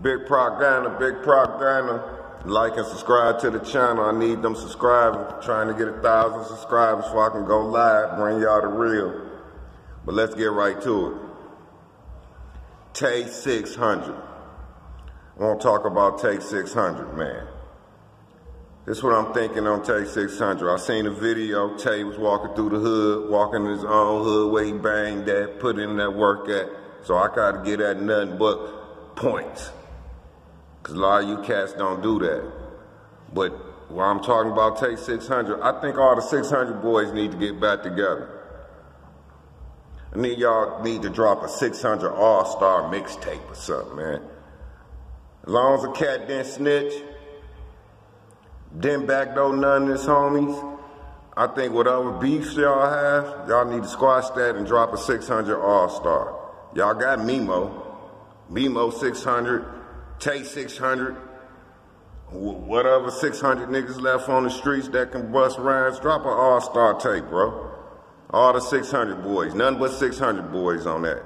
Big propaganda, big propaganda. Like and subscribe to the channel. I need them subscribers. Trying to get a thousand subscribers so I can go live, bring y'all the real. But let's get right to it. Tay 600. I want to talk about Tay 600, man. This is what I'm thinking on Tay 600. I seen a video. Tay was walking through the hood, walking in his own hood where he banged that, put in that work at. So I gotta get at nothing but points. Cause a lot of you cats don't do that. But while I'm talking about Tay 600, I think all the 600 boys need to get back together. I need y'all need to drop a 600 all-star mixtape or something, man. As long as a cat didn't snitch, didn't backdoor none of his homies, I think whatever beefs y'all have, y'all need to squash that and drop a 600 all-star. Y'all got Memo. Memo 600, Tay 600, whatever 600 niggas left on the streets that can bust rhymes, drop an all-star tape, bro. All the 600 boys, none but 600 boys on that.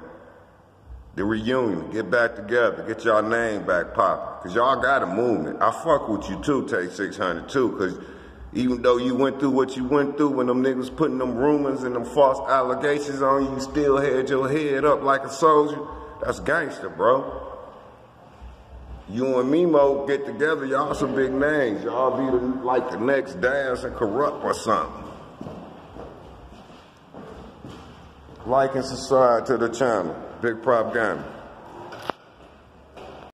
The reunion, get back together, get y'all name back popping. Cause y'all got a movement. I fuck with you too, Tay 600 too, cause even though you went through what you went through when them niggas putting them rumors and them false allegations on you, you still had your head up like a soldier. That's gangster, bro. You and Memo get together, y'all some big names. Y'all be the, like the next dance and corrupt or something. Like and subscribe to the channel. Big propaganda.